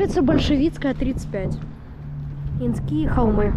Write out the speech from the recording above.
Улица Большевицкая, 35. Инские холмы.